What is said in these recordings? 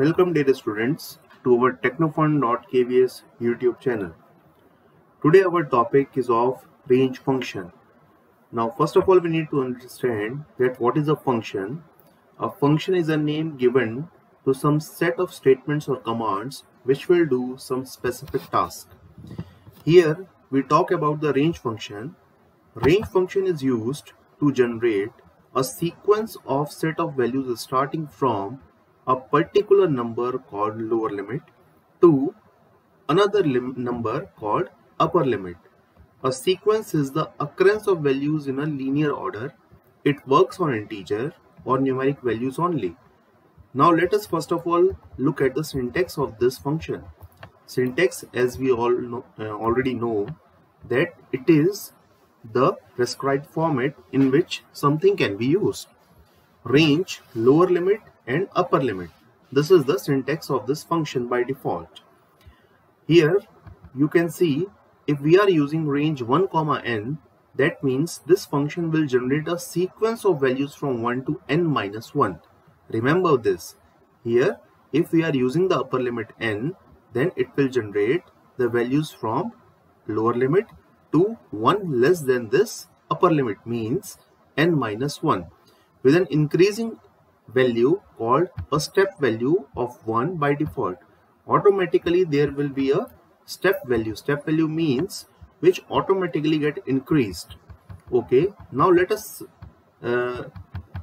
Welcome dear students to our technofun.kvs YouTube channel. Today our topic is of range function. Now first of all we need to understand that what is a function. A function is a name given to some set of statements or commands which will do some specific task. Here we talk about the range function. Range function is used to generate a sequence of set of values starting from a particular number called lower limit to another number called upper limit. A sequence is the occurrence of values in a linear order. It works on integer or numeric values only. Now let us first of all look at the syntax of this function. Syntax as we all know, uh, already know that it is the prescribed format in which something can be used. Range, lower limit and upper limit. This is the syntax of this function by default. Here you can see if we are using range 1 comma n that means this function will generate a sequence of values from 1 to n minus 1. Remember this. Here if we are using the upper limit n then it will generate the values from lower limit to 1 less than this upper limit means n minus 1 with an increasing value called a step value of 1 by default. Automatically there will be a step value. Step value means which automatically get increased. Okay, now let us uh,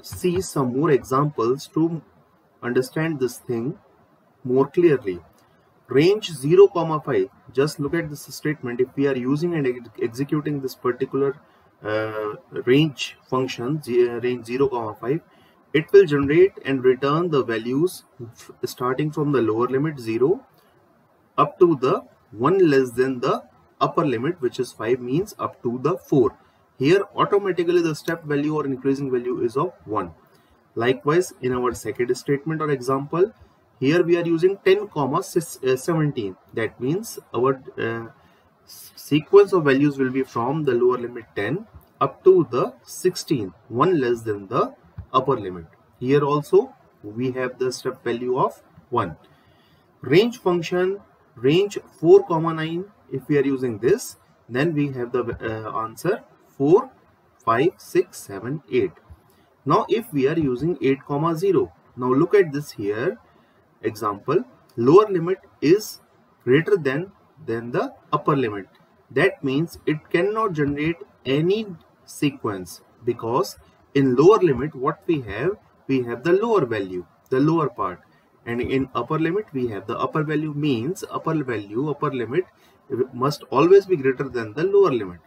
see some more examples to understand this thing more clearly range 0 comma 5 just look at this statement if we are using and ex executing this particular uh, range function uh, range 0 comma 5 it will generate and return the values starting from the lower limit 0 up to the 1 less than the upper limit which is 5 means up to the 4 here automatically the step value or increasing value is of 1 likewise in our second statement or example here we are using 10 comma uh, 17 that means our uh, sequence of values will be from the lower limit 10 up to the 16 one less than the upper limit here also we have the step value of 1 range function range 4 comma 9 if we are using this then we have the uh, answer 4 5 6 7 8 now if we are using 8 comma 0 now look at this here. Example, lower limit is greater than, than the upper limit. That means it cannot generate any sequence because in lower limit what we have, we have the lower value, the lower part. And in upper limit we have the upper value means upper value, upper limit must always be greater than the lower limit.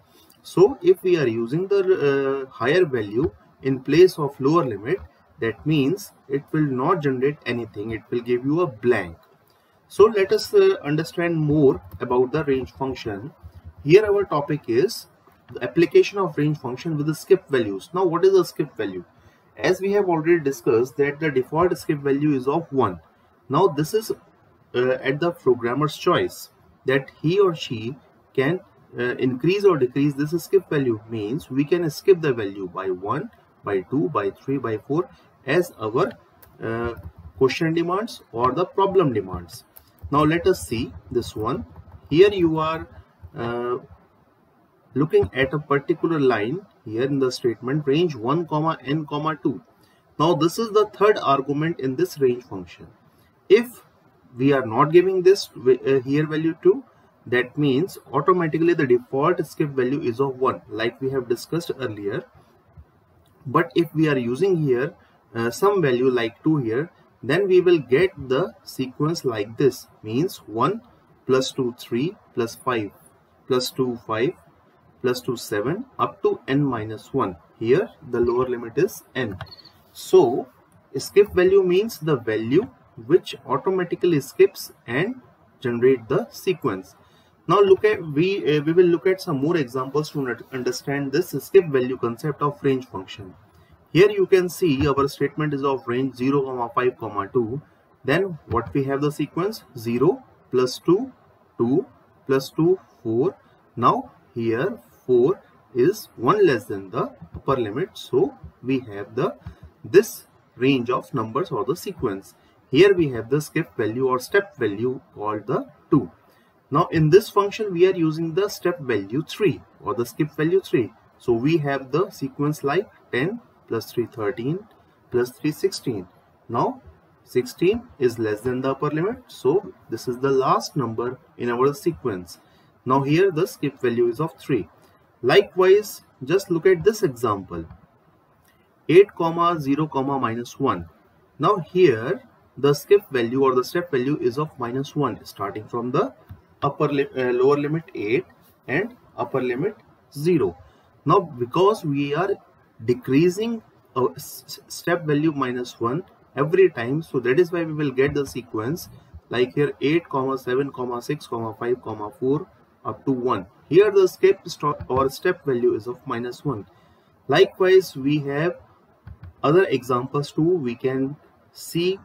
So if we are using the uh, higher value in place of lower limit, that means it will not generate anything. It will give you a blank. So let us uh, understand more about the range function. Here our topic is the application of range function with the skip values. Now what is a skip value as we have already discussed that the default skip value is of 1 now this is uh, at the programmer's choice that he or she can uh, increase or decrease this skip value means we can skip the value by 1 by 2 by 3 by 4 as our uh, question demands or the problem demands. Now let us see this one. Here you are uh, looking at a particular line here in the statement range 1 comma n comma 2. Now this is the third argument in this range function. If we are not giving this uh, here value 2 that means automatically the default skip value is of 1 like we have discussed earlier but if we are using here uh, some value like 2 here then we will get the sequence like this means 1 plus 2 3 plus 5 plus 2 5 plus 2 7 up to n minus 1 here the lower limit is n. So skip value means the value which automatically skips and generate the sequence. Now look at we uh, we will look at some more examples to understand this skip value concept of range function. Here you can see our statement is of range 0 comma 5 comma 2 then what we have the sequence? 0 plus 2 2 plus 2 4 now here 4 is 1 less than the upper limit. So we have the this range of numbers or the sequence. Here we have the skip value or step value called the 2 now in this function we are using the step value 3 or the skip value 3 so we have the sequence like 10 plus 3 13 plus 3 16 now 16 is less than the upper limit. So this is the last number in our sequence. Now here the skip value is of 3 likewise just look at this example. 8 comma 0 comma minus 1 now here the skip value or the step value is of minus 1 starting from the upper li uh, lower limit 8 and upper limit 0 now because we are decreasing a step value minus 1 every time so that is why we will get the sequence. Like here 8 comma 7 comma 6 comma 5 comma 4 up to 1 here the skip or step value is of minus 1 likewise we have other examples too. We can see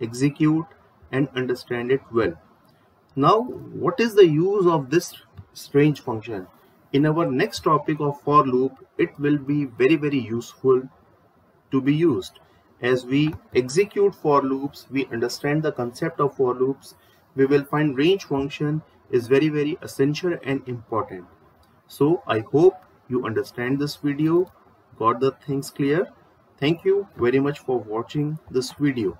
execute and understand it well. Now what is the use of this range function? In our next topic of for loop it will be very very useful to be used. As we execute for loops we understand the concept of for loops. We will find range function is very very essential and important. So i hope you understand this video got the things clear. Thank you very much for watching this video